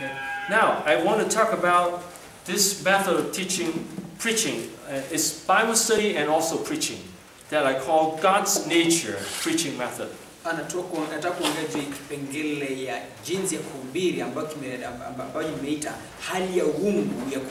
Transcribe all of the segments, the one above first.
Okay. Now, I want to talk about this method of teaching, preaching. Uh, it's Bible study and also preaching that I call God's nature preaching method. Nataka ya jinsi ya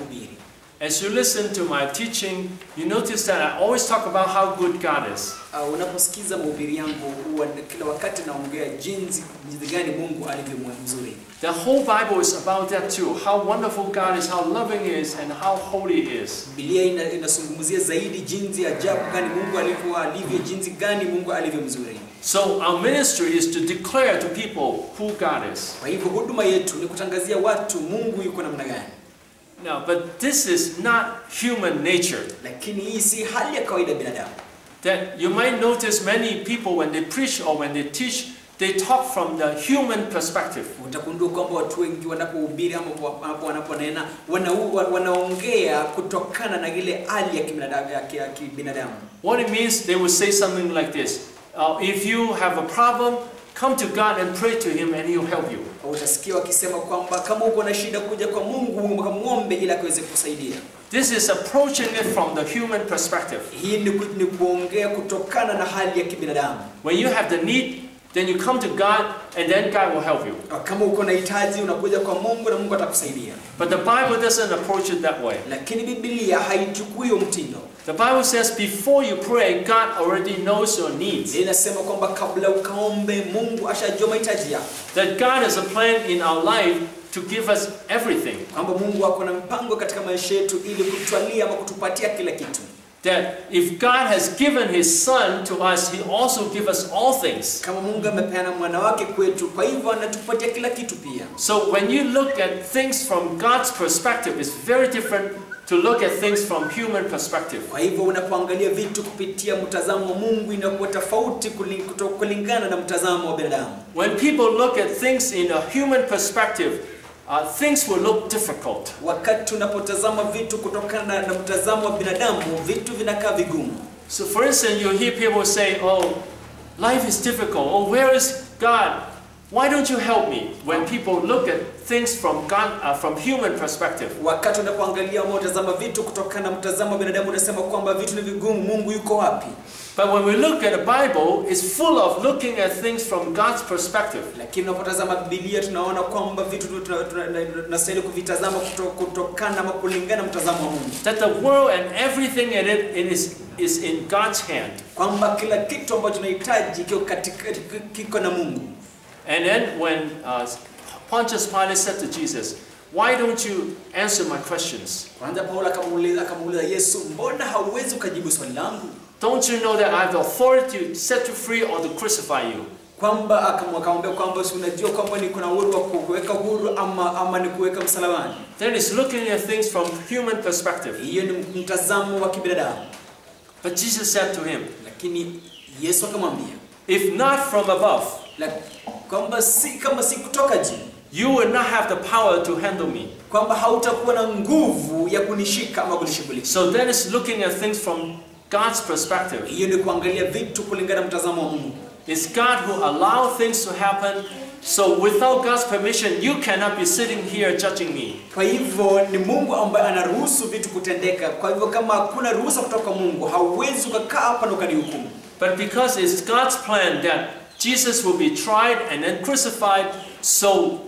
ya. As you listen to my teaching, you notice that I always talk about how good God is. Uh, unaposikiza mahubiri yangu huwa kila wakati naongea jinsi jinsi gani Mungu alivyo mzuri. The whole Bible is about that too. How wonderful God is, how loving He is, and how holy He is. Biblia inazungumzia zaidi jinsi ajabu gani Mungu alivyo alivyo, jinsi gani Mungu alivyo mzuri. So our ministry is to declare to people who God is. Kwa hivyo huduma yetu ni kutangazia watu Mungu yuko namna gani, Now, but this is not human nature. lakini hii si hali ya kawaida binadamu. That you might notice many people when they preach or when they teach, they talk from the human perspective. Utagundua kwamba watu wengi wanapohubiri ama wanaponena wanaongea kutokana na ile hali ya kibinadamu, ya kibinadamu. What it means, they will say something like this uh, If you have a problem, come to God and pray to Him and He'll help you. Utasikia wakisema kwamba kama uko na shida, kuja kwa Mungu kamwombe ili akaweze kusaidia. This is approaching it from the human perspective. Hii ni, kuongea kutokana na hali ya kibinadamu. When you have the need, then you come to God and then God will help you. Ah, kama uko na hitaji, unakuja kwa Mungu na Mungu atakusaidia. But the Bible doesn't approach it that way. Lakini Biblia haichukui mtindo. The Bible says before you pray, God already knows your needs. Inasema kwamba kabla ukaombe, Mungu ashajua mahitaji yako, That God has a plan in our life to give us everything. kwamba Mungu ako na mpango katika maisha yetu ili kutwalia ama kutupatia kila kitu. That if God has given His Son to us, He also gives us all things. Kama Mungu amepeana mwana wake kwetu, kwa hivyo anatupatia kila kitu pia. So when you look at things from God's perspective, it's very different to look at things from human perspective. Kwa hivyo unapoangalia vitu kupitia mtazamo wa Mungu inakuwa tofauti kulingana na mtazamo wa binadamu. When people look at things in a human perspective, uh, things will look difficult. Wakati tunapotazama vitu kutokana na mtazamo wa binadamu, vitu vinakaa vigumu. So, for instance, you hear people say, Oh, life is difficult. Oh, where is God? Why don't you help me? When people look at things from, God, uh, from human perspective. Wakati unapoangalia ama utazama vitu kutokana na mtazamo wa binadamu, unasema kwamba vitu ni vigumu, Mungu yuko wapi? But when we look at the Bible, it's full of looking at things from God's perspective. Lakini unapotazama Biblia tunaona kwamba vitu tuna- tuna- tuna- tunastahili kuvitazama kuto- kutokana ama kulingana na mtazamo wa Mungu, That the world and everything in it, is, is in God's hand. kwamba kila kitu ambacho tunahitaji kiko katika kiko na Mungu. And then when uh, Pontius Pilate said to Jesus, Why don't you answer my questions? Kwanza Paulo akamuuliza akamuuliza Yesu, mbona hauwezi ukajibu swali langu? Don't you know that I have the authority to set you free or to crucify you? Kwamba akamwambia kwamba si unajua kwamba niko na uhuru wa kuweka huru ama ama ni kuweka msalabani. Then he's looking at things from human perspective. Hiyo ni mtazamo wa kibinadamu, But Jesus said to him, lakini Yesu akamwambia If not from above, kwamba si kama si kutoka juu, you will not have the power to handle me. kwamba hautakuwa na nguvu ya kunishika ama kunishughulikia. So that is looking at things from God's perspective. Hiyo ni kuangalia vitu kulingana na mtazamo wa Mungu. It's God who allows things to happen. So without God's permission, you cannot be sitting here judging me. Kwa hivyo ni Mungu ambaye anaruhusu vitu kutendeka. Kwa hivyo kama hakuna ruhusa kutoka Mungu, hauwezi ukakaa hapa na ukanihukumu. But because it's God's plan that Jesus will be tried and then crucified, so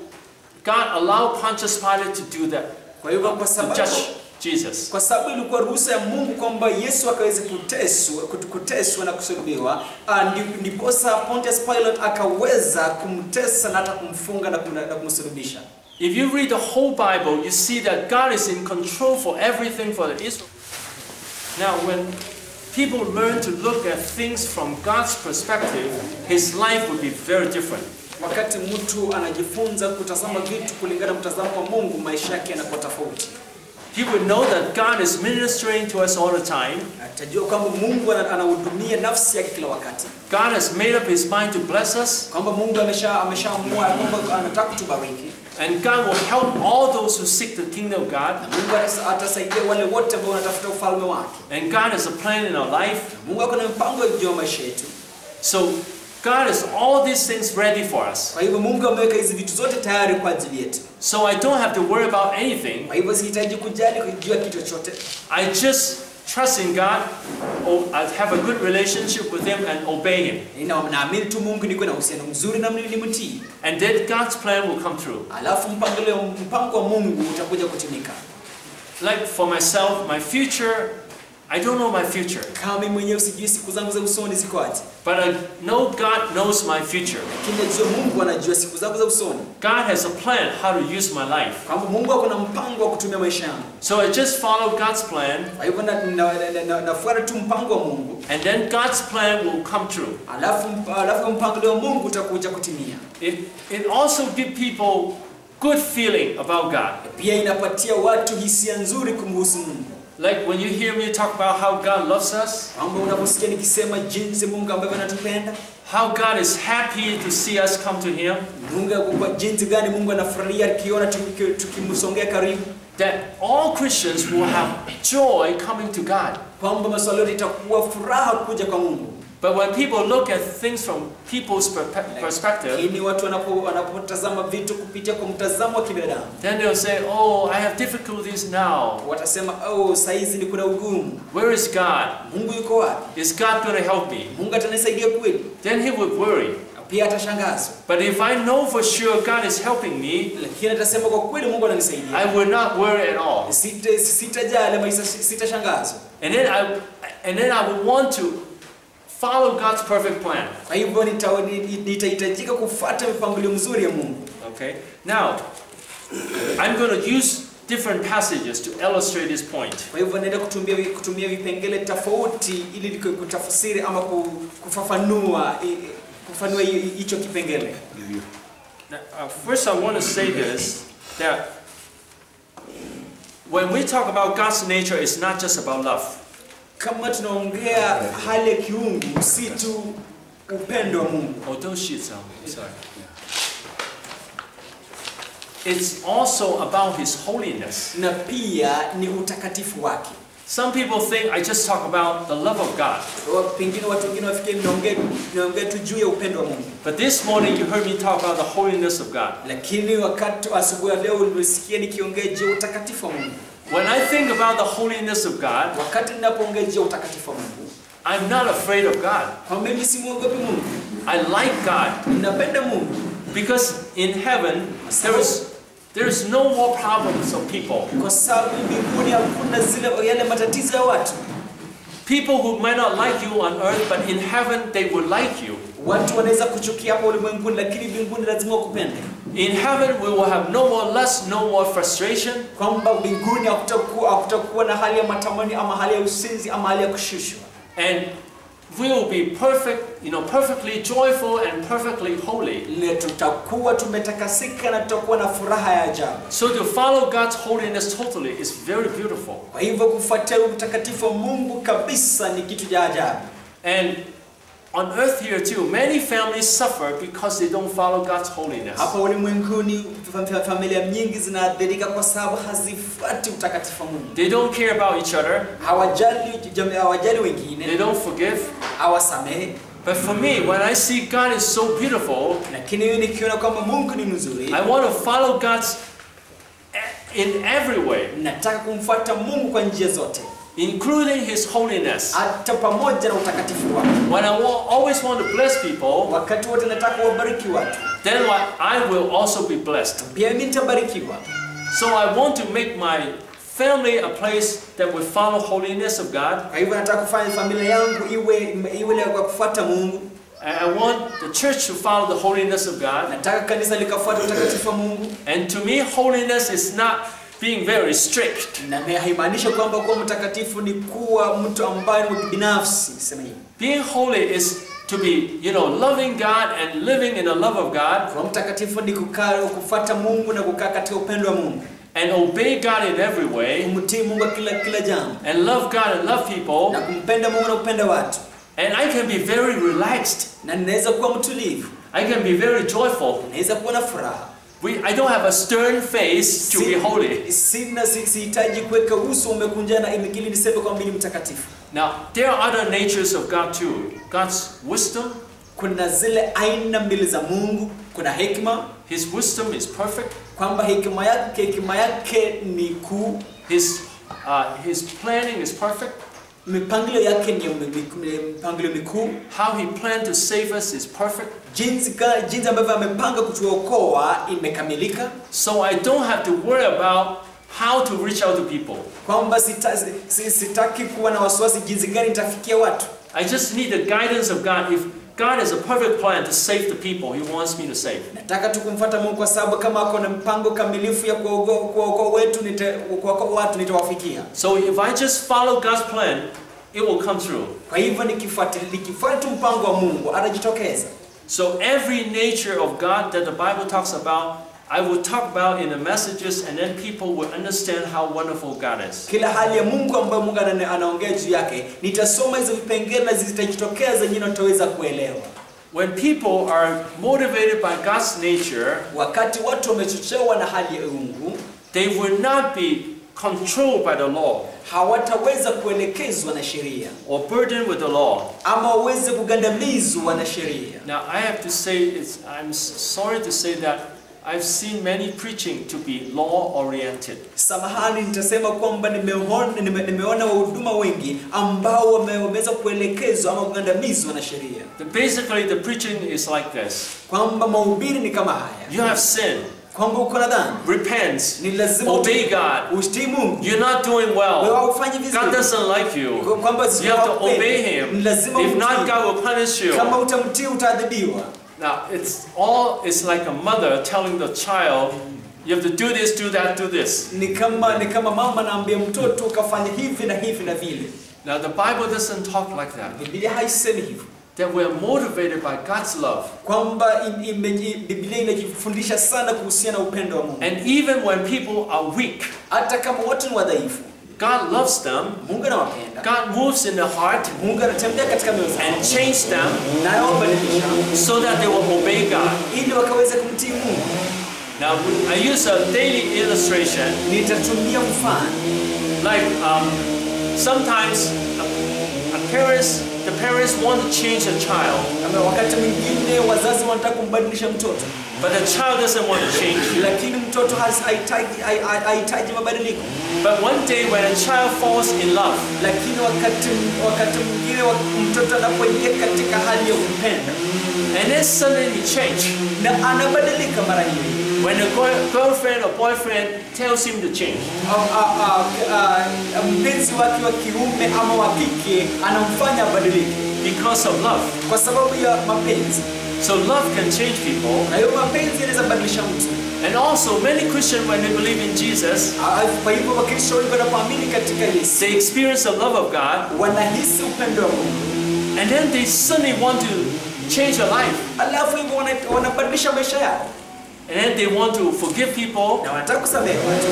God allowed Pontius Pilate to do that, Kwa hivyo kwa to sababu judge Jesus. kwa sababu ilikuwa ruhusa ya Mungu kwamba Yesu akaweze kuteswa, kut- kuteswa na kusulubiwa, ah, ndiposa Pontius Pilate akaweza kumtesa na hata kumfunga na kumsulubisha. If you read the whole Bible, you see that God is in control for everything for the Israel. Now, when people learn to look at things from God's perspective, his life will be very different. Wakati mtu anajifunza kutazama vitu kulingana na mtazamo wa Mungu, maisha yake yanakuwa tofauti. He would know that God is ministering to us all the time. Atajua kwamba Mungu ana- anahudumia nafsi yake kila wakati, God has made up his mind to bless us, kwamba Mungu amesha ameshaamua kwamba anataka kutubariki. And God will help all those who seek the kingdom of God. Mungu atasaidia wale wote ambao wanatafuta ufalme wake. And God has a plan in our life. Mungu ako na mpango juu ya maisha yetu. So God has all these things ready for us. Kwa hivyo Mungu ameweka hizi vitu zote tayari kwa ajili yetu. So I don't have to worry about anything. Kwa hivyo sihitaji kujali kujua kitu chochote, I just trust in God, I uh, have a good relationship with Him and obey Him. Nina- naamini tu Mungu, niko na uhusiano mzuri na ni mtii, And then God's plan will come through. alafu mpangilio mpango wa Mungu utakuja. Like for myself, my future, I don't know my future. Kama mimi mwenyewe sijui siku zangu za usoni ziko aje, But I know God knows my future. lakini najua Mungu anajua siku zangu za usoni, God has a plan how to use my life. kwamba Mungu ako na mpango wa kutumia maisha yangu. So I just follow God's plan, Kwa hivyo na- na- na- na- nafuata tu mpango wa Mungu, and then God's plan will come true. alafu alafu mpangilio wa Mungu utakuja kutimia. It, it also gives people good feeling about God. Pia inapatia watu hisia nzuri kumhusu Mungu, Like when you hear me talk about how God loves us, kwamba unaposikia nikisema jinsi Mungu ambavyo anatupenda, how God is happy to see us come to Him, Mungu kwa jinsi gani Mungu anafurahia akiona tuki- tukimsongea karibu, that all Christians will have joy coming to God. Kwamba maswali yote itakuwa furaha kuja kwa Mungu. But when people look at things from people's perspective, Lakini watu wanapo- wanapotazama vitu kupitia kwa mtazamo wa kibinadamu, then they'll say, Oh, I have difficulties now. oh, saizi ni kuna ugumu. Where is God? Is God going to help me? Mungu atanisaidia kweli? Then He would worry. But if I know for sure God is helping me, lakini atasema kwa kweli Mungu ananisaidia, I will not worry at all. Sita- sitajali ama sita- sitashangazwa. And then I, and then I would want to follow God's perfect plan. Kwa hivyo nita- ni- nitahitajika kufuata mipangilio mzuri ya Mungu. Okay? Now, I'm going to use different passages to illustrate this point. Kwa hivyo naenda kutumia kutumia vipengele tofauti ili kutafsiri ama kufafanua kufafanua hicho kipengele. Now, uh, first, I want to say this that when we talk about God's nature, it's not just about love. Kama tunaongea hali ya kiungu, si tu upendo wa Mungu, Oh, sheets, um, sorry. It's also about His holiness. na pia ni utakatifu wake. Some people think I just talk about the love of God. Wa- Pengine watu wengine wafikie naongea naongea tu juu ya upendo wa Mungu, But this morning you heard me talk about the holiness of God. Lakini wakati wa asubuhi ya leo nimesikia nikiongea juu ya utakatifu wa Mungu. When I think about the holiness of God, Wakati ninapoongea utakatifu wa Mungu, I'm not afraid of God. mimi simwogopi Mungu, I like God ninapenda Mungu because in heaven there is there is no more problems of people. kwa sababu mbinguni hakuna zile yale matatizo ya watu. People who might not like you on earth, but in heaven they will like you. Watu wanaweza kuchukia hapa ulimwenguni, lakini mbinguni lazima wakupende. In heaven we will have no more lust, no more frustration. Kwamba mbinguni hakutakuwa hakutakuwa na hali ya matamani ama hali ya usinzi ama hali ya kushushwa, And we will be perfect, you know, perfectly joyful and perfectly holy. na tutakuwa tumetakasika na tutakuwa na furaha ya ajabu. So to follow God's holiness totally is very beautiful. Kwa hivyo kufuatia utakatifu wa Mungu kabisa ni kitu cha ajabu. And on earth here too, many families suffer because they don't follow God's holiness. Hapa ulimwenguni fa- fa- familia nyingi zinaathirika kwa sababu hazifuati utakatifu wa Mungu. They don't care about each other. Hawajali jamii, hawajali They don't forgive. hawasamehe. But for me, when I see God is so beautiful, Lakini nikiona kwamba Mungu ni mzuri, I want to follow God's e- in every way, nataka kumfuata Mungu kwa njia zote, including His holiness. hata pamoja na utakatifu wake. When I wa- always want to bless people, Wakati wote nataka kuwabariki watu, then what- I will also be blessed. pia mimi nitabarikiwa. So I want to make my family a place that will follow holiness of God. Kwa hivyo nataka kufanya familia yangu iwe iwe ile kwa kufuata Mungu. I want the church to follow the holiness of God. Nataka kanisa likafuata utakatifu wa Mungu, And to me, holiness is not being very strict. na haimaanishi kwamba kuwa mtakatifu ni kuwa mtu ambaye ni binafsi. Sema hivi, Being holy is to be, you know, loving God and living in the love of God kuwa mtakatifu ni kukaa kufuata Mungu na kukaa katika upendo wa Mungu, and obey God in every way kumtii Mungu kila kila jambo, and love God and love people. na kumpenda Mungu na kupenda watu, And I can be very relaxed. na ninaweza kuwa mtulivu, I can be very joyful. naweza kuwa na furaha. We, I don't have a stern face to be holy. Sina sihitaji kuweka uso umekunjana ili niseme kwamba mimi mtakatifu. Now, there are other natures of God too. God's wisdom, Kuna zile aina mbili za Mungu, kuna hekima, His wisdom is perfect. kwamba hekima yake hekima yake ni kuu His, uh, his planning is perfect. Mipangilio yake ni mi- mi- mipangilio mikuu How he planned to save us is perfect. jinsi, jinsi ambavyo amepanga kutuokoa imekamilika So I don't have to worry about how to reach out to people. kwamba sita, sitaki kuwa na wasiwasi jinsi gani nitafikia watu I just need the guidance of God. If God has a perfect plan to save the people He wants me to save. nataka tu kumfuata mungu kwa sababu kama ako na mpango kamilifu ya kuokoa wetu nita- watu nitawafikia So if I just follow God's plan, it will come through. kwa hivyo nikifuatilia nikifuata mpango wa mungu atajitokeza So every nature of God that the Bible talks about, I will talk about in the messages, and then people will understand how wonderful God is. kila hali ya mungu ambayo mungu anaongea juu yake nitasoma hizo vipengele na zitajitokeza nyingine utaweza kuelewa When people are motivated by God's nature, wakati watu wamechochewa na hali ya uungu they will not be controlled by the law hawataweza kuelekezwa na sheria or burdened with the law. ama waweze kugandamizwa na sheria Now, I have to say, it's, I'm sorry to say that I've seen many preaching to be law oriented. samahani nitasema kwamba nimeona, nimeona wahuduma wengi ambao wameweza kuelekezwa ama kugandamizwa na sheria The, basically, the preaching is like this kwamba mahubiri ni kama haya You have sinned, kwamba uko na dhambi repent, ni lazima obey God. utii mungu You're not doing wewe well. haufanyi God vizuri doesn't like you. Kwamba You have to obey ni Him. lazima If not. God will punish you. kama utamtii utaadhibiwa Now, it's all, it's like a mother telling the child, you have to do this, do that, do this. ni kama ni kama mama naambia mtoto ukafanya hivi na hivi na vile Now, the Bible doesn't talk like that. biblia haisemi hivyo That we're motivated by God's love. kwamba biblia inajifundisha sana kuhusiana upendo wa mungu And even when people are weak, hata kama watu ni wadhaifu God loves them. mungu anawapenda God moves in the heart mungu anatembea katika mioyo zao and change them naye wabadilisha so that they will obey God. ili wakaweze kumtii mungu Now, I use a daily illustration. nitatumia mfano Like, um, sometimes a, a parents, the parents want to change a child, Ama wakati mwingine wazazi wanataka kumbadilisha mtoto but the child doesn't want to change. lakini mtoto has- hahitaji hai- hai- hahitaji mabadiliko But one day when a child falls in love, lakini wakati wakati mwingine mtoto anapoingia katika hali ya kupenda and then suddenly he change. na anabadilika mara nyingi When a girlfriend or boyfriend tells him to change, mpenzi wake wa kiume ama wa kike anamfanya abadilike because of love. kwa sababu ya mapenzi So love can change people. na hiyo mapenzi yanaweza badilisha mtu And also, many Christians, when they believe in Jesus, kwa hivyo wakristo wengi wanapoamini katika yesu they experience the love of God, wanahisi upendo wa mungu and then they suddenly want to change their life. alafu hivyo wana- wanabadilisha maisha yao And then they want to forgive people na wanataka kusamehe watu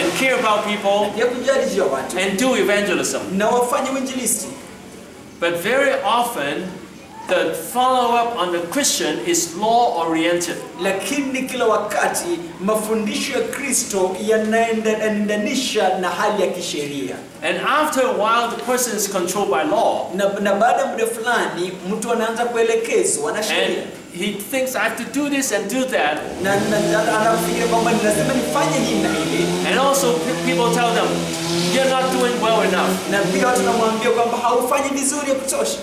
and care about people pia kujali juu ya and do evangelism. na wafanye uinjilisti But very often, the follow up on the Christian is law oriented. lakini kila wakati mafundisho ya kristo yanaendanisha na hali ya kisheria And after a while, the person is controlled by law. na, na baada muda fulani mtu anaanza kuelekezwa na sheria he thinks, I have to do this and do that. na, na, na anafikiria kwamba lazima nifanye hii na hili And also, people tell them, you're not doing well enough. na pia watu namwambia kwamba haufanyi vizuri ya kutosha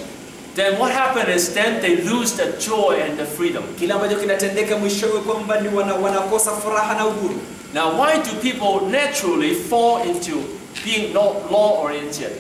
Then what happens is then they lose the joy and the freedom. kile ambacho kinatendeka mwishowe kwamba ni wana, wanakosa furaha na uhuru Now, why do people naturally fall into being not law oriented?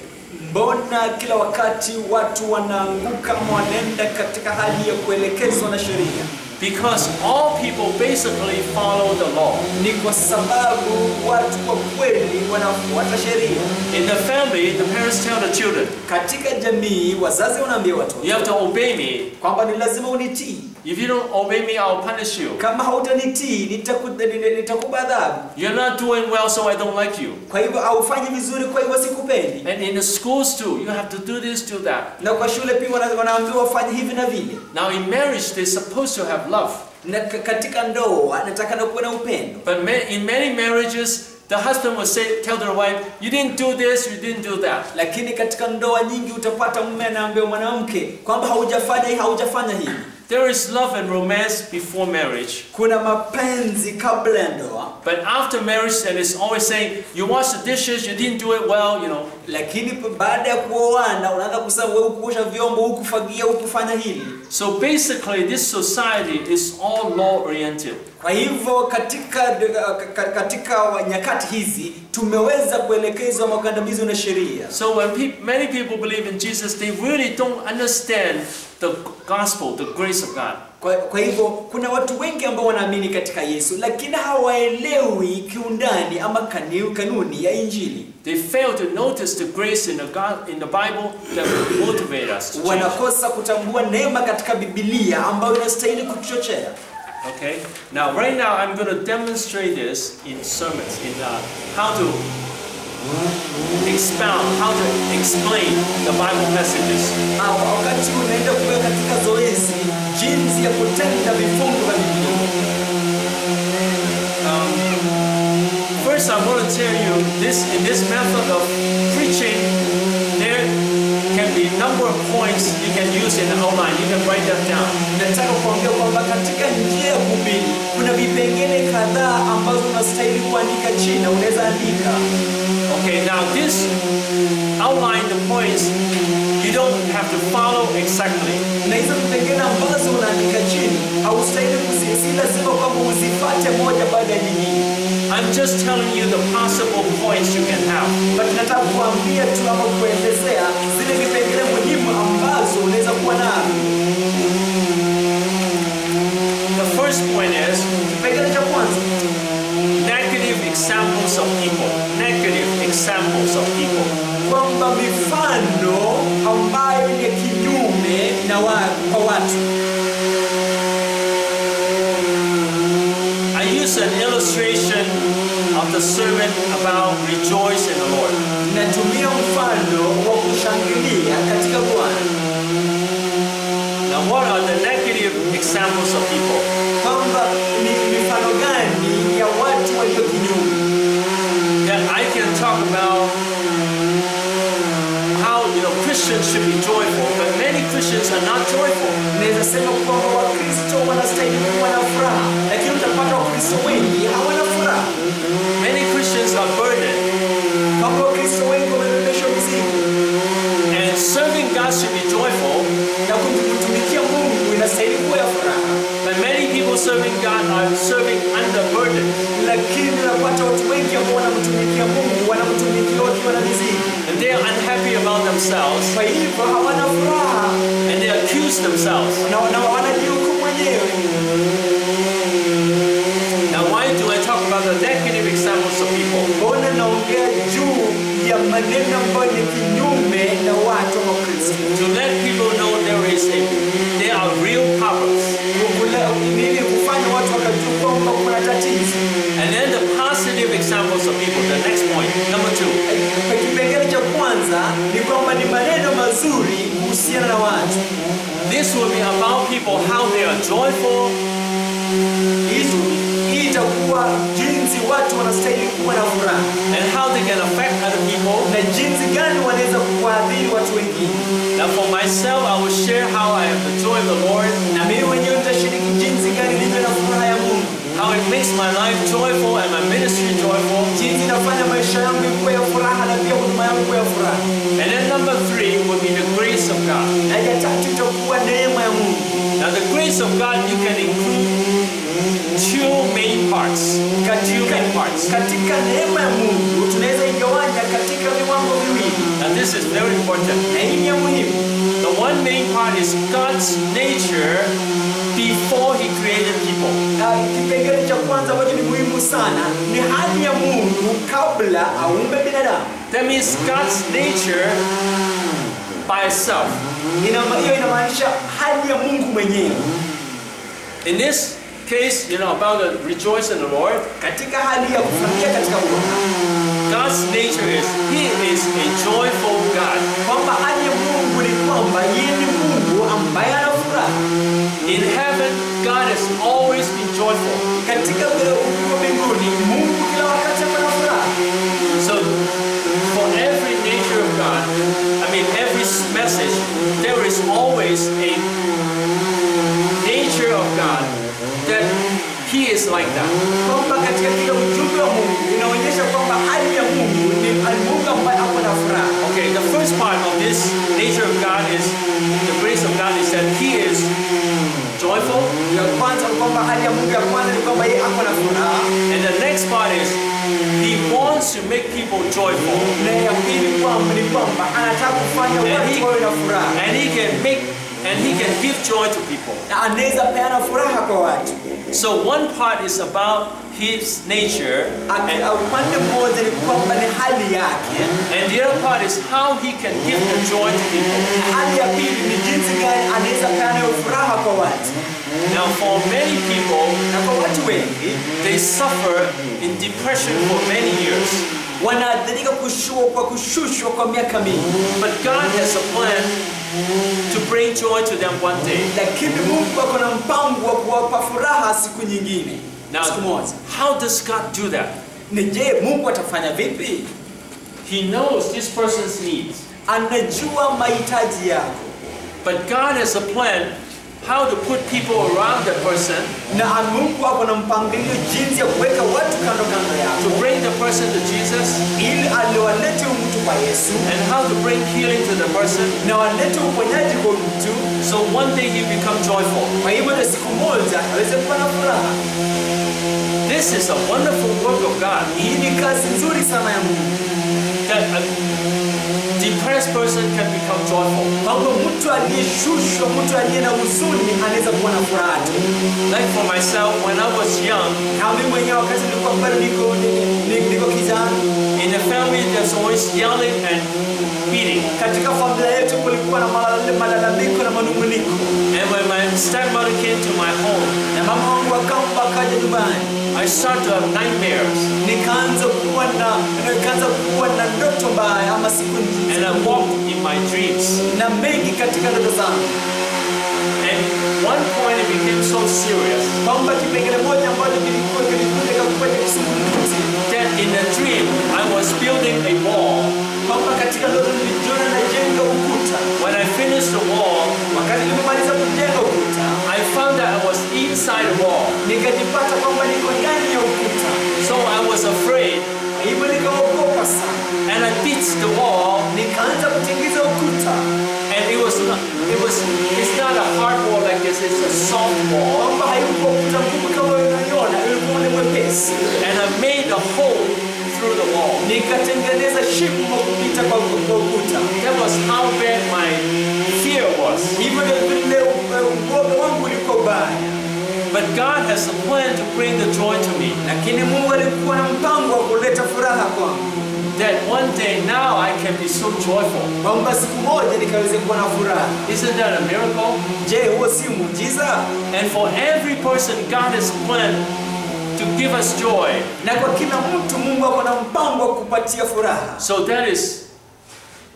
mbona kila wakati watu wanaanguka ama wanaenda katika hali ya kuelekezwa na sheria Because all people basically follow the law. ni kwa sababu watu kwa kweli wanafuata sheria In the family, the parents tell the children, katika jamii wazazi wanaambia watoto you have to obey me. kwamba ni lazima unitii If you don't obey me, I'll punish you. kama hautanitii nitaku- ni- nitakupa adhabu You're not doing well, so I don't like you. kwa hivyo haufanyi vizuri kwa hivyo sikupendi And in the schools too, you have to do this, do that. na kwa shule pia wana- wanaambiwa wafanye hivi na vile Now in marriage, they're supposed to have love. na katika ndoa natakana kuwa na upendo But in many marriages, the husband will say, tell their wife, you didn't do this, you didn't do that. lakini katika ndoa nyingi utapata mume anaambia mwanamke kwamba haujafanya hii haujafanya hivi There is love and romance before marriage. kuna mapenzi kabla ya ndoa But after marriage, then it's always saying, you wash the dishes, you didn't do it well, you know. lakini baada ya kuoana unaanza kusema wewe vyombo hukufagia hukufanya hili So basically, this society is all law oriented. kwa hivyo katika uh, katika nyakati hizi tumeweza kuelekezwa makandamizo na sheria So when peop many people believe in Jesus, they really don't understand the gospel, the grace of God. kwa, kwa hivyo kuna watu wengi ambao wanaamini katika yesu lakini hawaelewi kiundani ama kani- kanuni ya injili They fail to notice the grace in the God, in the Bible that will motivate us to change. wanakosa kutambua neema katika bibilia ambayo inastahili kutuchochea Okay. Now, right now, I'm going to demonstrate this in sermons, in uh, how to expound, how to explain the Bible messages. Ah, wakati unaenda kuweka katika zoezi jinsi ya kutenda vifungu vya bibilia First, I want to tell you this in this method of preaching, there can be number of points you can use in the outline. You can write them down. nataka kuambia kwamba katika njia ya kuhubiri kuna vipengele kadhaa ambazo unastahili kuandika chini na unaweza andika Okay, now this outline the points you don't have to follow exactly. I'm just telling you the possible points you can have. but The first point is kipengele cha kwanza negative examples of people. Negative examples of people. kwamba mifano ambayo ni ya kinyume na wa, kwa watu I use an illustration of the sermon about rejoice in the Lord. natumia mfano wa kushangilia katika bwana Now, what are the negative examples of people? kwamba ni mifano gani ya watu walio kinyume That I can talk about how you know Christians should be joyful, but many Christians are not joyful. naweza sema kwamba wakristo wanastahili kuwa na furaha lakini utapata wakristo wengi hawana furaha Many Christians are burdened, kwamba wakristo wengi wamebebeshwa mzigo and serving God should be joyful, na kumtumikia mungu inastahili kuwa ya furaha but many people serving God are serving under burden. lakini unapata watu wengi ambao wanamtumikia mungu wanamtumikia wakiwa na mizigo And they are unhappy about themselves, kwa hivyo hawana furaha and they accuse themselves. na wanajihukumu wenyewe Now, why do I talk about the negative examples of people? mbona naongea juu ya maneno ambayo ni kinyume na watu wa kristo To let people know there is a, there are real problems. Kula- ili kufanya watu wakajua kwamba kuna tatizo And then the positive examples of people, the next point, number two. Kwa kipengele cha kwanza ni kwamba ni maneno mazuri kuhusiana na watu This will be about people, how they are joyful, hii itakuwa jinsi watu wanastahili kuwa na furaha. And how they can affect other people. na jinsi gani wanaweza kuwaadhiri watu wengine. Now, for myself, I will share how I have the joy of the Lord, na mimi mwenyewe nitashiriki jinsi gani nilivyo na furaha ya mungu. How it makes my life joyful and my ministry joyful. jinsi inafanya maisha yangu grace of God, you can include two main parts. Two main parts. katika neema ya mungu tunaweza igawanya katika viwango viwili And this is very important. na hii ni muhimu The one main part is God's nature before He created people. Kipengele cha kwanza ambacho ni muhimu sana ni hali ya mungu kabla aumbe binadamu That means God's nature by itself. Ina- hiyo inamaanisha hali ya mungu mwenyewe In this case, you know, about the rejoice in the Lord, katika hali ya kufurahia katika bwana God's nature is He is a joyful God. kwamba hali ya mungu ni kwamba yeye ni mungu ambaye ana furaha In heaven, God has always been joyful. katika is a nature of God that He is like that. Kwamba katika ujumbe wa Mungu inaonyesha kwamba hali ya Mungu ni Mungu ambaye ako na fra." Okay, the first part of this nature of God is the grace of God is that He is joyful. Ya kwanza kwamba hali ya Mungu ya kwanza ni kwamba yeye ako na fra." And the next part is He wants to make people joyful. Na ya pili kwamba ni kwamba anataka kufanya watu wawe na. And He can make and he can give joy to people. na anaweza peana furaha kwa watu. So one part is about his nature, and, Upande mmoja ni kwamba ni hali yake, and the other part is how he can give the joy to people. hali ya pili ni jinsi gani anaweza peana furaha kwa watu. Now, for many people, Na kwa watu wengi they suffer in depression for many years. Wanaathirika kushua kwa kushushwa kwa miaka mingi, But God has a plan to bring joy to them one day. lakini Mungu ako na mpango wa kuwapa furaha siku nyingine, Now, siku moja. how does God do that? Ni je, Mungu atafanya vipi? He knows this person's needs. Anajua mahitaji yako But God has a plan how to put people around that person na Mungu ako na mpangilio jinsi ya kuweka watu kando kando to yako bring the person to Jesus ili aliwalete mtu kwa Yesu and how to bring healing to the person na walete uponyaji kwa mtu, so one day he become joyful. kwa hivyo na siku moja aweze kuwa na furaha. This is a wonderful work of God. Hii ni kazi nzuri sana ya Mungu, That a depressed person can become joyful. kwamba mtu aliyeshushwa, mtu aliye na huzuni anaweza kuwa na furaha tu. Like for myself, when I was young, Kama mimi mwenyewe wakati nilikuwa bado niko niko, niko kijana, in the family there's always yelling and beating. katika familia yetu kulikuwa na malalamiko na manunguniko, And when my stepmother came to my home, na mama wangu akamba akaja nyumbani I started to have nightmares. nikaanza kuwa na nikaanza kuwa na ndoto mbaya ama siku And I walked in my dreams. na mengi katika ndoto zangu, And one point it became so serious. Kwamba kipengele moja ambacho kilikuwa kilikuja kakuwa kisungumkuti, that in a dream I was building a wall. kwamba katika ndoto nilijiona najenga ukuta. When I finished the wall, Wakati kujenga ukuta, I found that I was inside the wall. nikajipata kwamba niko ndani ya ukuta, So I was afraid hivyo nikaogopa sana, and I beat the wall nikaanza kutingiza ukuta, and it was not it was it's not a hard wall like this, it's a soft wall. kwamba haikuwa ukuta mkubwa kama unaiona, ilikuwa ni mwepesi. And I made a hole through the wall. Nikatengeneza shimo kupita kwa ukuta. That was how bad my fear was. Hivyo ndio vile uoga wangu ulikuwa mbaya, But God has a plan to bring the joy to me. lakini Mungu alikuwa na mpango wa kuleta furaha kwangu, That one day now I can be so joyful. kwamba siku moja nikaweze kuwa na furaha. Isn't that a miracle? Je, huo si muujiza? And for every person, God has planned to give us joy. Na kwa kila mtu Mungu ako na mpango wa kupatia furaha. So that is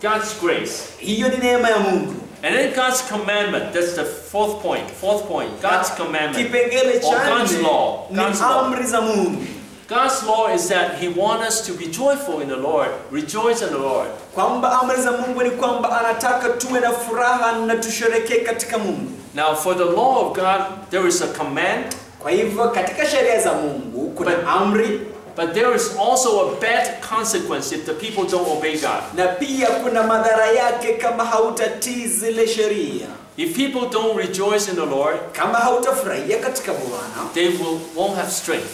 God's grace. Hiyo ni neema ya Mungu. And then God's commandment. That's the fourth point. Fourth point. God's commandment. Kipengele Or cha God's law. God's law. amri za Mungu, God's law is that He wants us to be joyful in the Lord, rejoice in the Lord. kwamba amri za Mungu ni kwamba anataka tuwe na furaha na tusherekee katika Mungu. Now, for the law of God, there is a command, Kwa hivyo katika sheria za Mungu kuna But- amri but there is also a bad consequence if the people don't obey God. na pia kuna madhara yake kama hautatii zile sheria, If people don't rejoice in the Lord, kama hautafurahia katika Bwana, they will, won't have strength.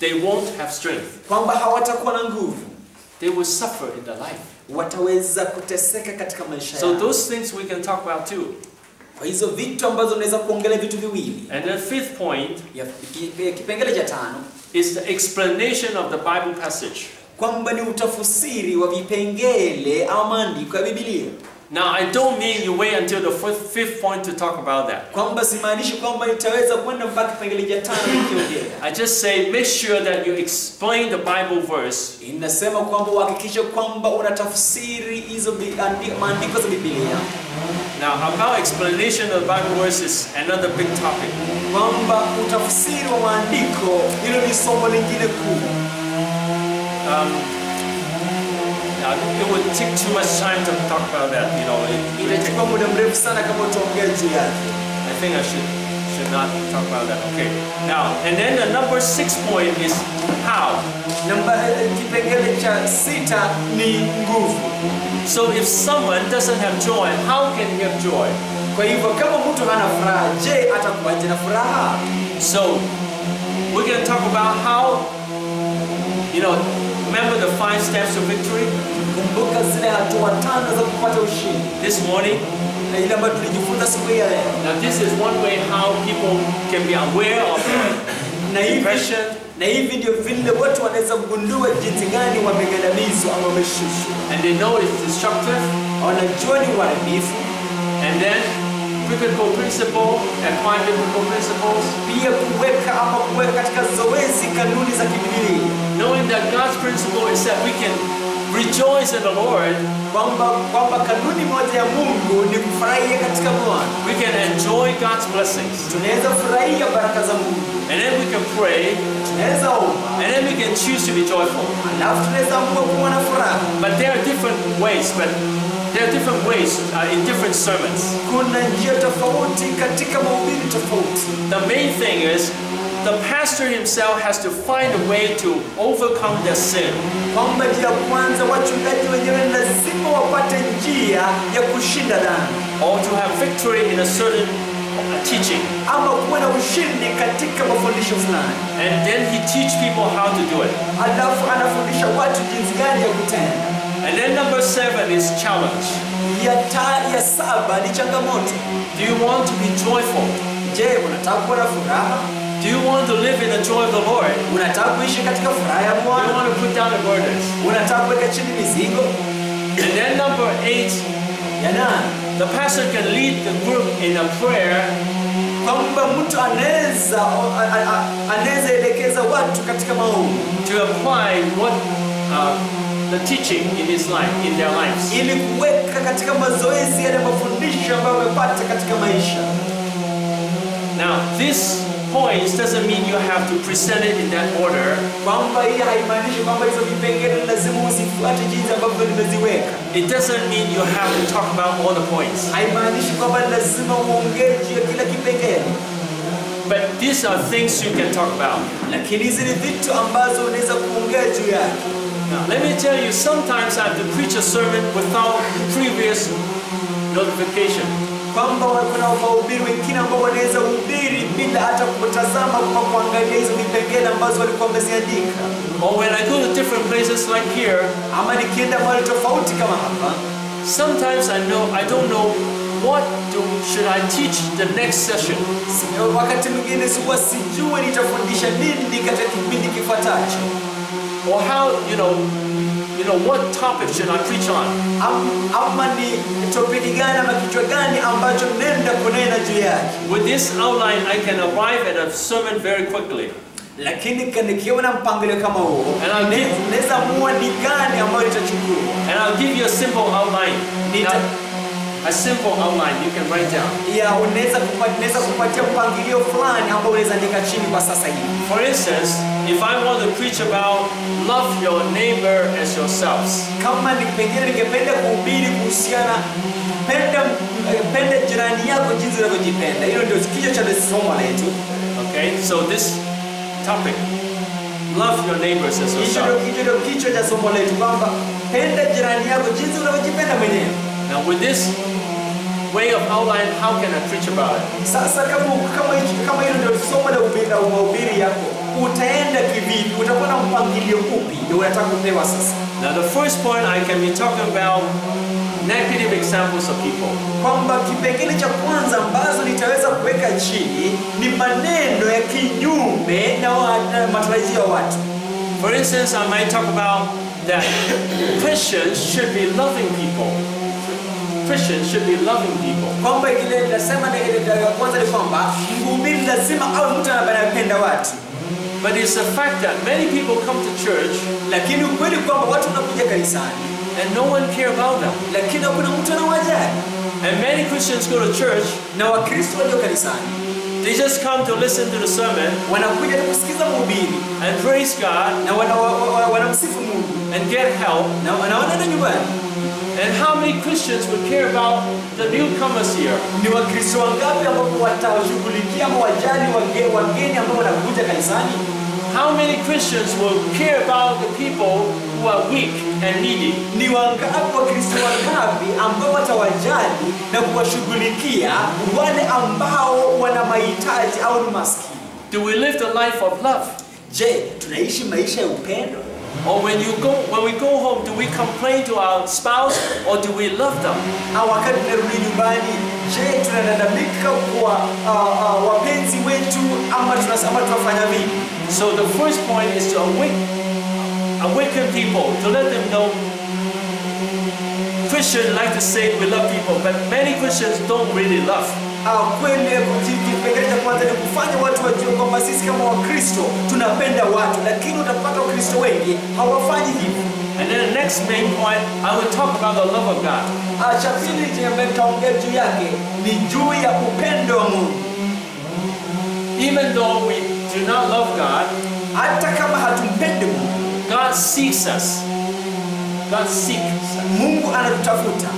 They won't have strength. kwamba hawatakuwa na nguvu, They will suffer in their life. wataweza kuteseka katika maisha So those things we can talk about too. Kwa hizo vitu ambazo unaweza kuongelea vitu viwili. And the fifth point Ya- Kipengele cha tano is the explanation of the Bible passage. kwamba ni utafsiri wa vipengele au maandiko ya Biblia, Now, I don't mean you wait until the fifth, fifth point to talk about that. kwamba simaanishi kwamba nitaweza kwenda mpaka kipengele cha tano nikiongea. I just say make sure that you explain the Bible verse Inasema kwamba uhakikishe kwamba unatafsiri hizo bi- andi- maandiko za Biblia, Now, about explanation of the Bible verse is another big topic. kwamba utafsiri wa maandiko hilo ni somo lingine kuu. Um, now, it would take too much time to talk about that. You know, it, it take- Itachukua muda mrefu sana kama utaongea juu yake. I think I should should not talk about that. Okay. Now, and then the number six point is how. Namba kipengele cha sita ni nguvu. So, if someone doesn't have joy, how can he have joy? Kwa hivyo kama mtu hana furaha, je, atakuwaje na furaha? So, we're going to talk about how five steps to victory? Kumbuka zile hatua tano za kupata ushindi, This morning, na ile ambayo tulijifunza siku hii ya leo, now this is one way how people can be aware of na depression. na hivi ndio vile watu wanaweza kugundua jinsi gani wamegandamizwa ama wameshushwa, and they know it's destructive. wanajua ni uharibifu, And then biblical principle, apply biblical principles, pia kuweka ama kuweka katika zoezi kanuni za kibibilia, knowing that God's principle is that we can rejoice in the Lord, kwamba kwamba kanuni moja ya Mungu ni kufurahia katika Bwana. we can enjoy God's blessings, Tunaweza furahia baraka za Mungu, and then we can pray, tunaweza omba, and then we can choose to be joyful. alafu tunaweza kuwa na furaha. But there are different ways, but there are different ways uh, in different sermons. Kuna njia tofauti katika mahubiri tofauti. The main thing is the pastor himself has to find a way to overcome their sin. kwamba ya kwanza wachungaji wenyewe lazima wapate njia ya kushinda dhambi or to have victory in a certain uh, teaching. ama kuwa na ushindi katika mafundisho fulani, And then he teach people how to do it. alafu anafundisha watu jinsi gani ya kutenda. And then number seven is challenge. Ya ta ya saba ni changamoto. Do you want to be joyful? Je, unataka kuwa na furaha? Do you want to live in the joy of the Lord? Unataka kuishi katika furaha ya Do you want to put down the burdens? Unataka kuweka chini mizigo? And then number eight, Ya nane, the pastor can lead the group in a prayer kwamba mtu anaweza anaweza elekeza watu katika maombi to apply what uh, the teaching in his life, in their lives. ili kuweka katika mazoezi yale mafundisho ambayo wamepata katika maisha. Now, this points doesn't mean you have to present it in that order. kwamba hii haimaanishi kwamba hizo vipengele lazima usifuate jinsi ambavyo nimeziweka. It doesn't mean you have to talk about all the points. Haimaanishi kwamba lazima uongee juu ya kila kipengele, But these are things you can talk about. lakini hizi ni vitu ambazo unaweza kuongea juu yake. Now, let me tell you, sometimes I have to preach a sermon without previous notification. Kwamba wa- kuna wahubiri wengine ambao wanaweza hubiri bila hata kutazama kwa kuangalia hizo vipengele ambazo walikuwa wameziandika, Or when I go to different places like here, ama nikienda mahali tofauti kama hapa, sometimes I know I don't know what do, should I teach the next session. si- wakati mwingine huwa sijui nitafundisha nini katika kipindi kifuatacho. Or how, you know, you know, what topic should I preach on? Ama ni topiki gani ama kichwa gani ambacho nenda kunena juu yake, With this outline, I can arrive at a sermon very quickly. lakini nikiwa na mpangilio kama huo And I'll ne- give- naweza amua ni gani ambayo nitachukua. And I'll give you a simple outline. Nita- Now, a simple outline you can write down. Yeah, unaweza kupa- kupatia mpangilio fulani ambao unaweza andika chini kwa sasa hivi. For instance, if I want to preach about love your neighbor as yourselves, Kama pengine ningependa kuhubiri kuhusiana penda, eh, penda jirani yako jinsi unavyojipenda. Hilo ndio kichwa cha somo letu. okay? So this topic, love your neighbors as yourself. hicho ndio kichwa cha somo letu kwamba penda jirani yako jinsi unavyojipenda mwenyewe. Now, with this way of outline, how can I preach about it? Sasa kama kama hilo ndio somo la ubiri yako, utaenda kivipi? Utakuwa na mpangilio upi ndio unataka kupewa sasa? Now, the first point I can be talking about negative examples of people. Kwamba kipengele cha kwanza ambazo nitaweza kuweka chini ni maneno ya kinyume na, na matarajio ya watu. For instance, I might talk about that Christians should be loving people. Christians should be loving people. Kwamba ile nasema ni ile ya kwanza ni kwamba mhubiri lazima awe mtu ambaye anapenda watu, But it's a fact that many people come to church lakini ukweli kwamba watu wanakuja kanisani, and no one care about them. lakini hakuna mtu anawajali. And many Christians go to church, Na Wakristo walio kanisani they just come to listen to the sermon wanakuja kusikiza mhubiri and praise God na wana- wa- wa- wanamsifu Mungu and get help. na na wanaenda nyumbani. And how many Christians would care about the newcomers here? Ni Wakristo wangapi ambapo watawashughulikia wajali wageni ambao wanakuja kanisani? How many Christians will care about the people who are weak and needy? Ni wangapi Wakristo wangapi ambao watawajali na kuwashughulikia wale ambao wana mahitaji au ni maskini? Do we live the life of love? Je, tunaishi maisha ya upendo? Or when you go when we go home, do we complain to our spouse or do we love them? So the first point is to awake, awaken people, to let them know Christians like to say we love people, but many Christians don't really love. Uh, kweli kipengele cha kwanza ni kufanya watu wajue kwamba sisi kama Wakristo tunapenda watu, lakini utapata Wakristo wengi hawafanyi hivyo. And then the next main point, I will talk about the love of God. Uh, cha pili nitaongea juu yake ni juu ya upendo wa Mungu. Even though we do not love God, Hata kama hatumpendi Mungu, God seeks us. God seeks us. Mungu anatutafuta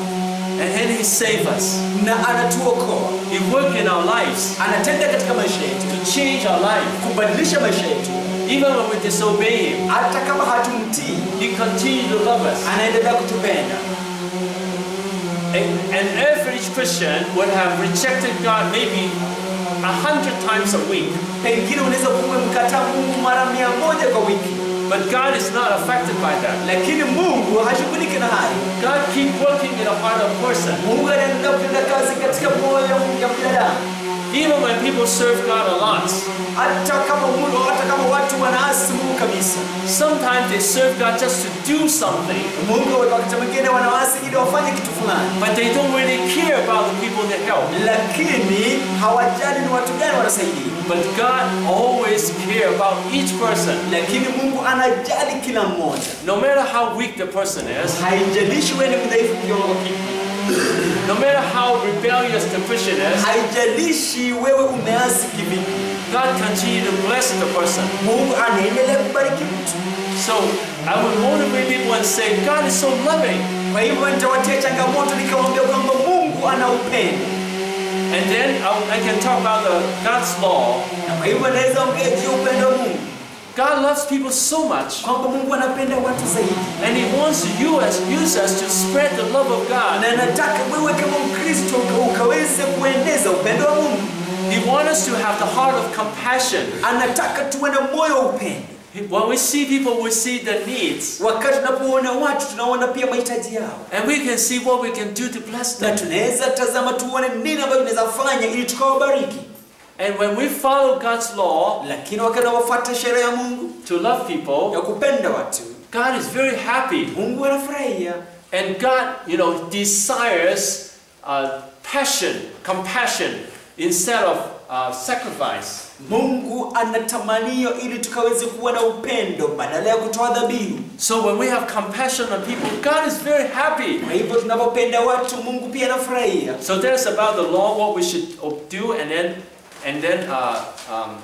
And then He saves us. na anatuokoa, He worked in our lives anatenda katika maisha yetu, to change our life. kubadilisha maisha yetu. Even when we disobey Him, Hata kama hatumtii, He continues to love us. anaendelea kutupenda. And every Christian would have rejected God maybe a hundred times a week. Pengine unaweza kuwa mkataa Mungu mara mia moja kwa wiki, But God is not affected by that. lakini Mungu hashughuliki na hayo. God keep working in the heart of a person. Mungu anaendelea kutenda kazi katika moyo ya binadamu, Even when people serve God a lot, sometimes they serve God just to do something, but they don't really care about the people they help. But God always care about each person. No matter how weak the person is, no matter how rebellious the person is, haijalishi wewe umeasi kivipi, God continue to bless the person. Mungu anaendelea kubariki mtu. So I would motivate people and say, God is so loving. Kwa hivyo nitawatia changamoto nikamwambia kwamba Mungu ana upendo, And then I, I can talk about the God's law. na kwa hivyo naweza ongea juu ya upendo wa Mungu, God loves people so much, kwamba Mungu anapenda watu zaidi, and He wants to use us, use us to spread the love of God. na anataka wewe kama Mkristo ukaweze kueneza upendo wa Mungu. He wants us to have the heart of compassion. Anataka tuwe na moyo upendo. When we see people, we see their needs, Wakati tunapoona watu, tunaona pia mahitaji yao, and we can see what we can do to bless na them. tunaweza tazama tuone nini ambacho tunaweza fanya ili tukawabariki. And when we follow God's law Lakini wakati wafuata sheria ya Mungu to love people, ya kupenda watu, God is very happy. Mungu anafurahia And God, you know, desires uh, passion, compassion instead of uh, sacrifice. Mungu anatamani ili tukaweze kuwa na upendo badala ya kutoa dhabihu. So when we have compassion on people, God is very happy. Kwa hivyo tunapopenda watu, Mungu pia anafurahia. So that's about the law, what we should do, and then, and then uh, um,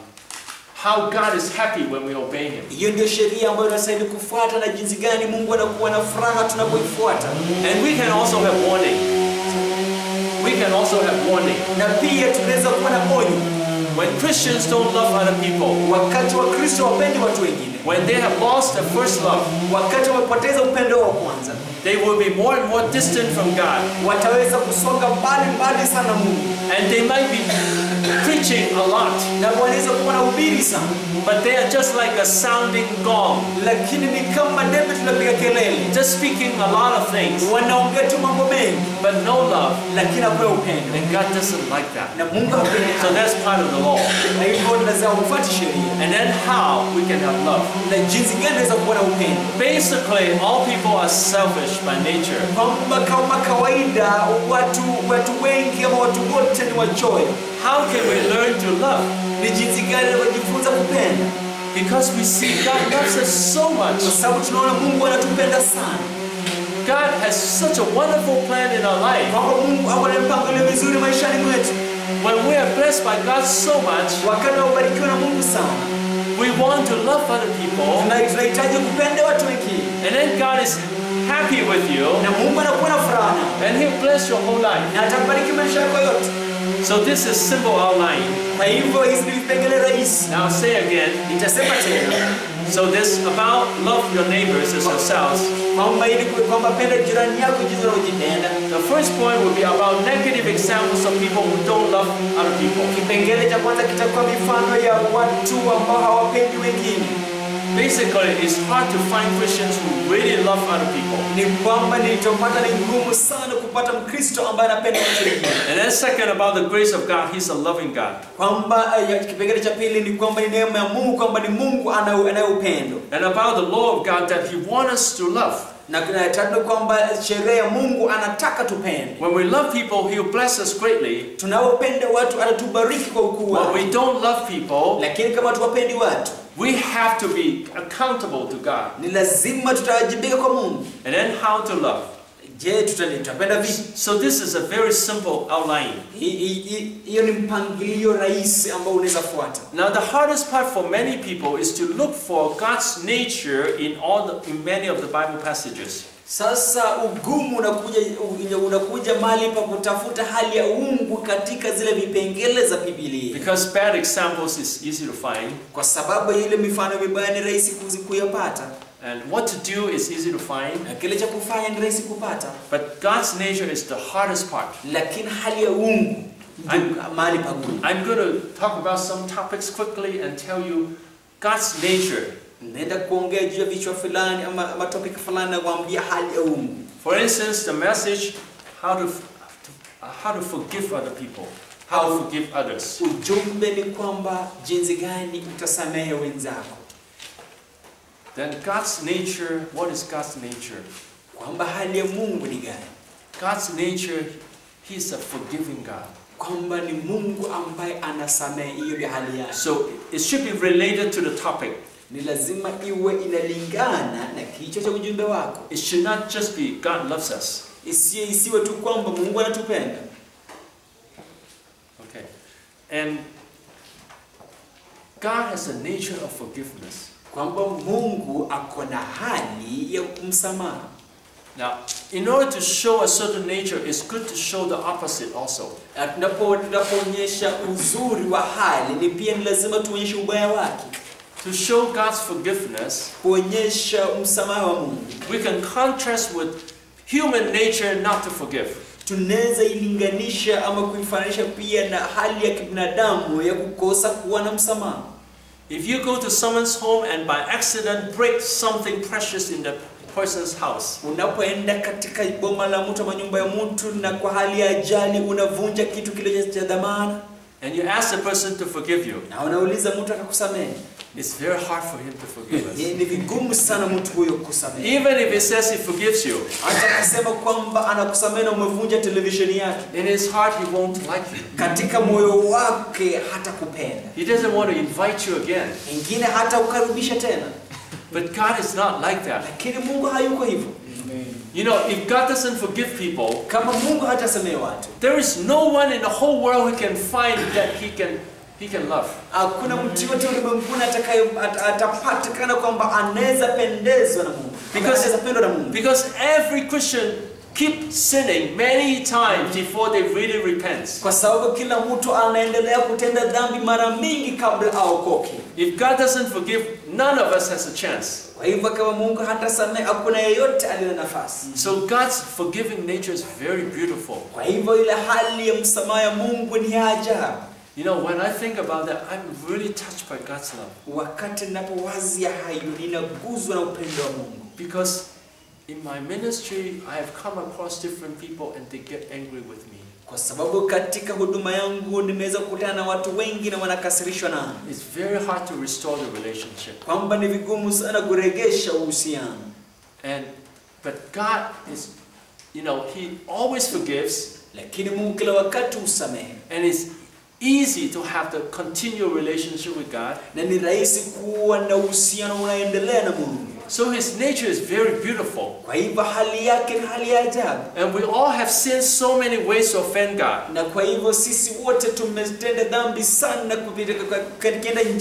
how God is happy when we obey Him. Hiyo ndio sheria ambayo tunastahili kufuata na jinsi gani Mungu anakuwa na furaha tunapoifuata. And we can also have warning. We can also have warning. Na pia tunaweza kuwa na onyo When Christians don't love other people, wakati wa Kristo wapendi watu wengine, when they have lost their first love, wakati wamepoteza upendo wa kwanza, they will be more and more distant from God. wataweza kusonga mbali mbali sana Mungu, And they might be preaching a lot, na wanaweza kuwa na ubiri sana, but they are just like a sounding gong, lakini ni kama debe tunapiga kelele, just speaking a lot of things, wanaongea tu mambo mengi, but no love. lakini hakuna upendo, And God doesn't like that. na Mungu hapendi. So that's part of the law. Na hivyo lazima ufuate sheria And then how we can have love. na jinsi gani naweza kuwa na upendo. Basically, all people are selfish by nature. Kwamba kama kawaida watu watu wengi ama watu wote ni wachoyo. How can we learn to love? Ni jinsi gani tunajifunza kupenda? Because we see God loves us so much. Kwa sababu tunaona Mungu anatupenda sana, God has such a wonderful plan in our life. kwamba Mungu ako na mizuri maishani mwetu. When we are blessed by God so much, Wakati ubarikiwa na Mungu sana, we want to love other people. Tuna- tunahitaji kupenda watu wengine, And then God is happy with you. na Mungu na furaha nawe. And He'll bless your whole life. Na atabariki maisha yako yote. So this is simple outline. Kwa hivyo hizi ni vipengele rahisi. Now say again. Nitasema tena So this about love your neighbors as yourselves. kwamba ili kwamba penda jirani yako jinsi unavyojipenda. The first point will be about negative examples of people who don't love other people. Kipengele cha kwanza kitakuwa mifano ya watu ambao hawapendi wengine. Basically, it's hard to find Christians who really love other people. ni kwamba nilichopata ni ngumu sana kupata mkristo ambaye anapenda watu wengine And then second, about the grace of God, He's a loving God. kwamba eh, kipengele cha pili ni kwamba ni neema ya mungu kwamba ni mungu anaye anaye upendo And about the law of God, that He wants us to love. Na kwamba sheria ya mungu anataka tupende When we love people, He'll bless us greatly. tunawapenda watu anatubariki kwa ukuu When wake we don't love people, lakini kama tuwapendi watu we have to be accountable to God. ni lazima tutawajibika kwa mungu And then how to love. Je vipi? So this is a very simple outline. Hi- hi- hi- hiyo ni mpangilio rahisi ambao unaweza fuata. Now the hardest part for many people is to look for God's nature in all the, in many of the Bible passages. sasa ugumu unakuja unakuja mali pa kutafuta hali ya uungu katika zile vipengele za bibilia Because bad examples is easy to find. Kwa sababu ile mifano mibaya ni rahisi kuzi- kuyapata and what to do is easy to find. na kile cha kufanya ni rahisi kupata But God's nature is the hardest part. lakini hali ya uungu ndio mahali pagumu I'm going to talk about some topics quickly and tell you God's nature. naenda kuongea juu ya vichwa fulani ama, ama topic fulani na kuambia hali ya uungu For instance, the message how to, to how to forgive other people, how to forgive others. ujumbe ni kwamba jinsi gani utasamehe wenzako Then God's nature, what is God's nature? God's nature, He's a forgiving God. So it should be related to the topic. It should not just be God loves us. Okay. And God has a nature of forgiveness. Kwamba mungu ako na hali ya kumsamaha Now, in order to show a certain nature, it's good to show the opposite also. Na tunapo tunapoonyesha uzuri wa hali ni pia ni lazima tuonyeshe ubaya wake To show God's forgiveness, kuonyesha msamaha wa mungu we can contrast with human nature not to forgive. tunaweza ilinganisha ama kuifananisha pia na hali ya kibinadamu ya kukosa kuwa na msamaha If you go to someone's home and by accident break something precious in the person's house, unapoenda katika boma la mtu ama nyumba ya mtu na kwa hali ya ajali unavunja kitu kile cha dhamana and you ask the person to forgive you, na unauliza mtu akakusamehe it's very hard for him to forgive us. ni, ni vigumu sana mtu huyo kusamehe Even if he says he forgives you, hata akisema kwamba anakusamehe na umevunja televisheni yake in his heart he won't like you. katika moyo wake hata He doesn't want to invite you again. ingine hata ukaribisha tena But God is not like that. lakini mungu hayuko hivyo You know, if God doesn't forgive people, kama mungu hatasamehe watu there is no one in the whole world who can find that he can he can love. hakuna mtu yote ulimwenguni atakaye at- atapatikana kwamba anaweza pendezwa na mungu Because- anaweza na mungu Because every Christian keep sinning many times before they really repent. kwa sababu kila mtu anaendelea kutenda dhambi mara mingi kabla aokoke If God doesn't forgive, none of us has a chance. Kwa hivyo kama mungu hatasamehe hakuna yeyote aliye na nafasi mm-hmm. So God's forgiving nature is very beautiful. kwa hivyo ile hali ya msamaha ya mungu ni ya ajabu You know, when I think about that, I'm really touched by God's love. wakati ninapowazia hayo ninaguzwa na upendo wa mungu Because in my ministry, I have come across different people and they get angry with me. Kwa sababu katika huduma yangu nimeweza kukutana na watu wengi na wanakasirishwa nami It's very hard to restore the relationship. kwamba ni vigumu sana kuregesha uhusiano And but God is, you know, He always forgives, lakini mungu kila wakati husamehe and it's easy to have the continual relationship with God. na ni rahisi kuwa na uhusiano unaendelea na mungu So His nature is very beautiful. kwa hivyo hali yake ni hali ya ajabu And we all have sinned so many ways to offend God. na kwa hivyo sisi wote tumetenda dhambi sana kupita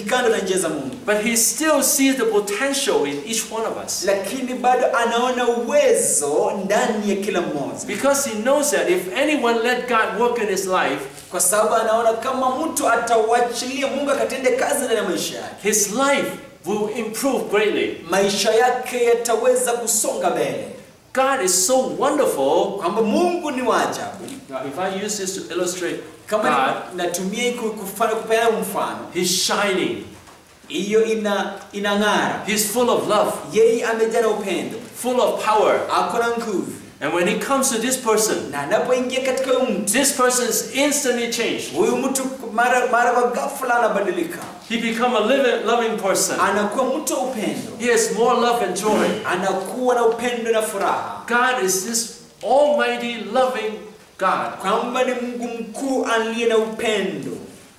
kando na njia za mungu But He still sees the potential in each one of us. lakini bado anaona uwezo ndani ya kila mmoja Because He knows that if anyone let God work in his life, kwa sababu anaona kama mtu atawachilia mungu akatende kazi ndani ya maisha yake his life will improve greatly. maisha yake yataweza kusonga mbele God is so wonderful. kwamba mungu ni wa ajabu If I use this to illustrate kama God, natumia kufanya kupeana mfano He's shining. hiyo ina inang'ara He's full of love, yeye amejaa upendo full of power. ako na nguvu And when he comes to this person, na anapoingia katika huyu mtu this person is instantly changed. huyu mtu mara mara ghafla anabadilika He become a living, loving person. anakuwa mtu wa upendo He has more love and joy. anakuwa na upendo na furaha God is this almighty, loving God. kwamba ni mungu mkuu aliye na upendo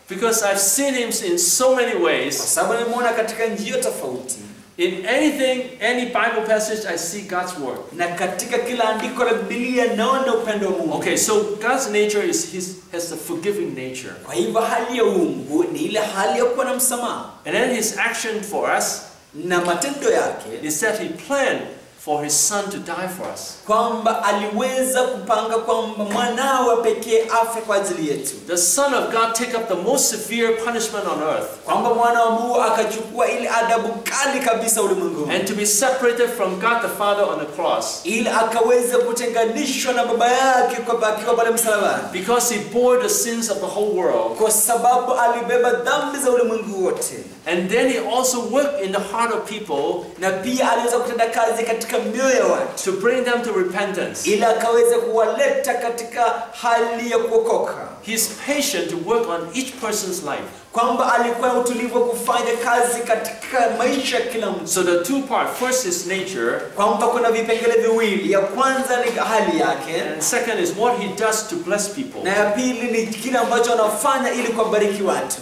Because I've seen him in so many kwa ways. sababu nimemwona katika njia tofauti In anything, any Bible passage, I see God's word. na katika kila andiko la bibilia naona upendo wa mungu Okay, so God's nature is his has a forgiving nature. kwa hivyo hali ya uungu ni ile hali ya kuwa na msamaha And then his action for us na matendo yake is that he planned for his son to die for us. kwamba aliweza kupanga kwamba mwanawe pekee afe kwa ajili yetu. The Son of God take up the most severe punishment on earth. Kwamba mwana wa mungu akachukua ile adabu kali kabisa ulimwenguni. And to be separated from God the Father on the cross. Ili akaweza kutenganishwa na baba yake kwa akiwa pale msalabani because he bore the sins of the whole world. kwa sababu alibeba dhambi za ulimwengu wote And then he also worked in the heart of people. Na pia aliweza kutenda kazi katika mioyo ya watu. To bring them to repentance. ili akaweza kuwaleta katika hali ya kuokoka. He's patient to work on each person's life. kwamba alikuwa utulivu kufanya kazi katika maisha kila mtu. So the two parts, first is nature, kwamba kuna vipengele viwili. Ya kwanza ni hali yake. And second is what he does to bless people. na ya pili ni kile ambacho anafanya ili kuwabariki watu